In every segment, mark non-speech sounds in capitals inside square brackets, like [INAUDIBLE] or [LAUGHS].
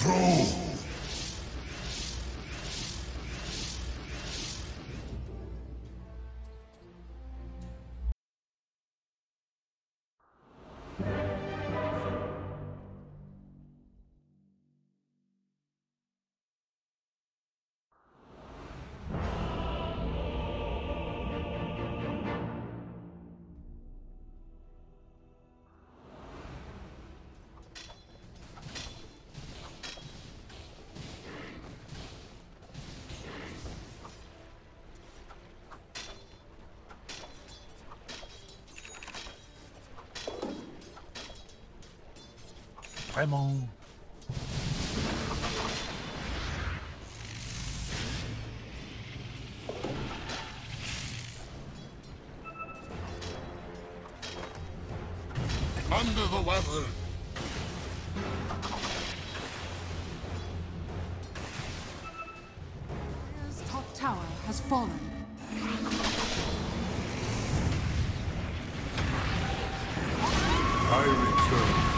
Overthrow! Vraiment. Under the weather. Dire's top tower has fallen. I return.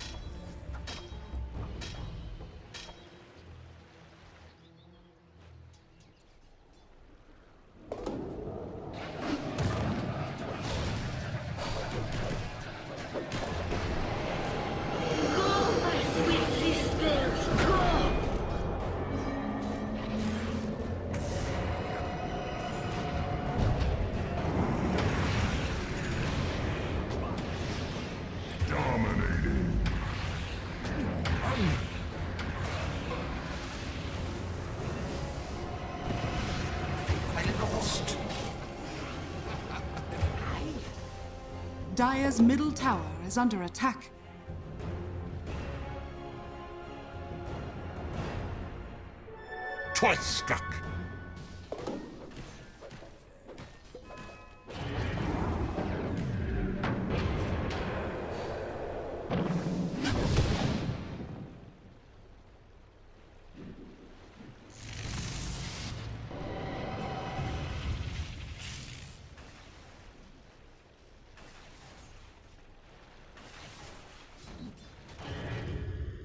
Dire's middle tower is under attack. Twice struck.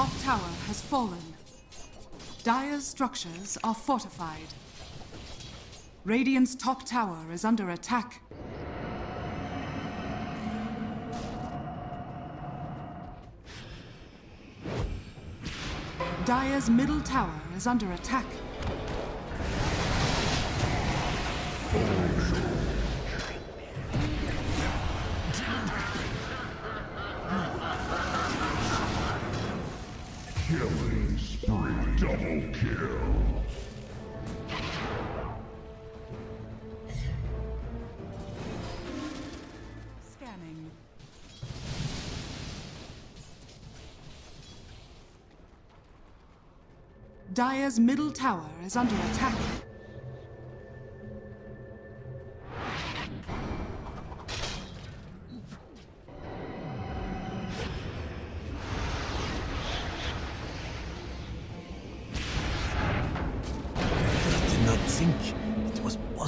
Top tower has fallen. Dire's structures are fortified. Radiant's top tower is under attack. Dire's middle tower is under attack. Killing spree. Double kill. Scanning. Dire's middle tower is under attack.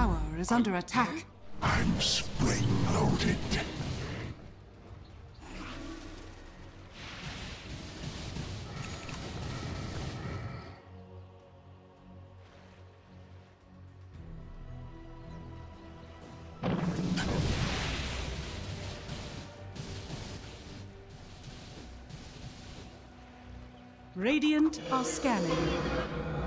Tower is under attack. I'm spring-loaded. Radiant are scanning.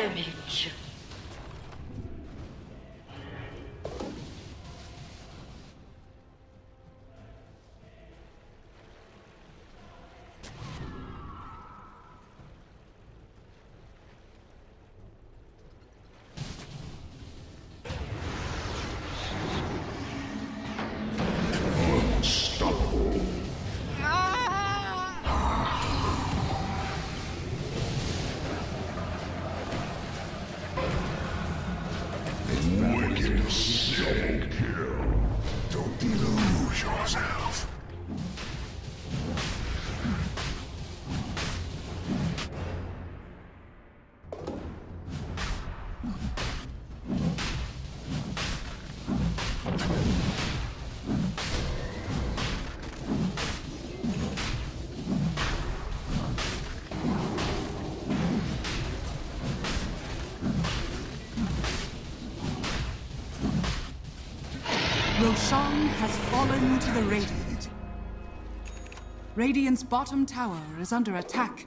Double Roshan has fallen to the Radiant. Radiant's bottom tower is under attack.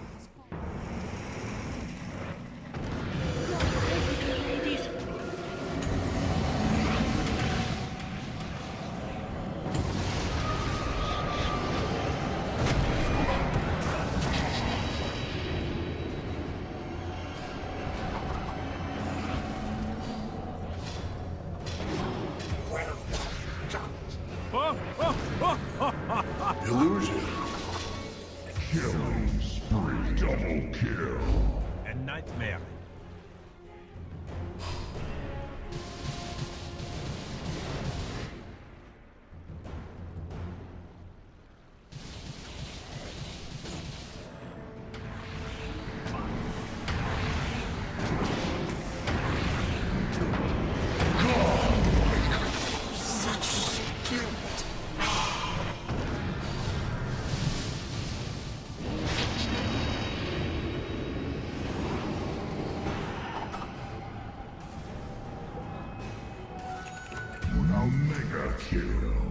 Omega kill.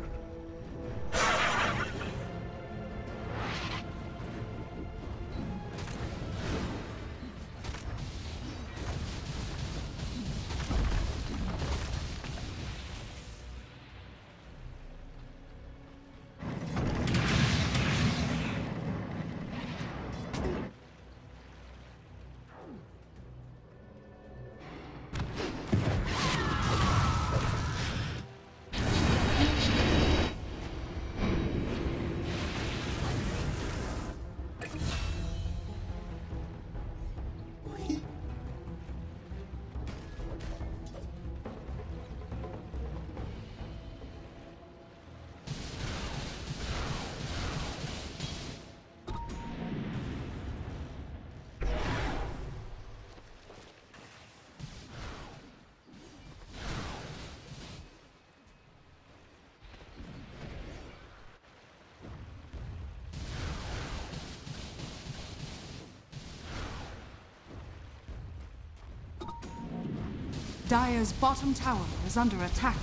Dire's bottom tower is under attack.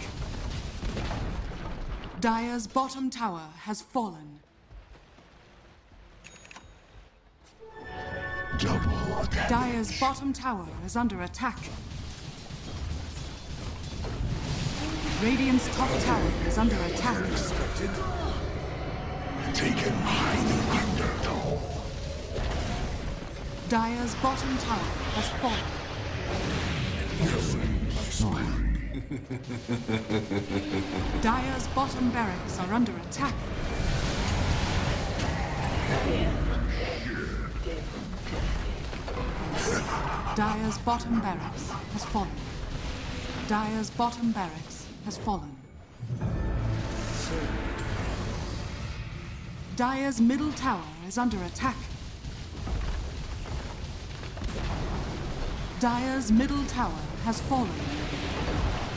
Dire's bottom tower has fallen. Double damage. Dire's bottom tower is under attack. Radiant's top tower is under attack. Taken by the undertow. Dire's bottom tower has fallen. Dire's [LAUGHS] bottom barracks are under attack. Dire's bottom barracks has fallen. Dire's bottom barracks has fallen. Dire's middle tower is under attack. Dire's middle tower has fallen.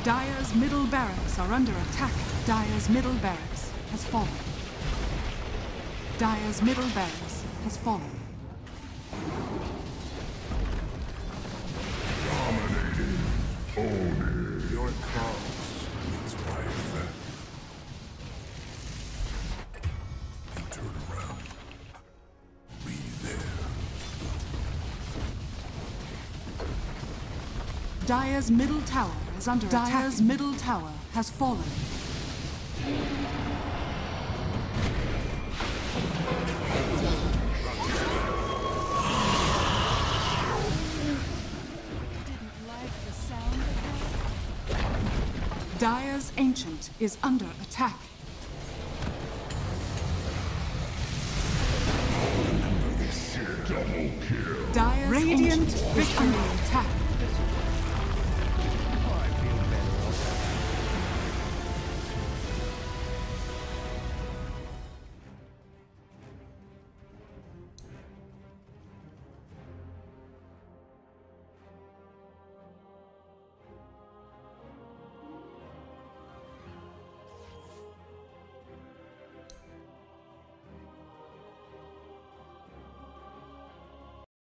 Dire's middle barracks are under attack. Dire's middle barracks has fallen. Dire's middle barracks has fallen. Your cause Dire's middle tower is under attack. Dire's middle tower has fallen. Dire's ancient is under attack. Double kill. Dire's Radiant victory.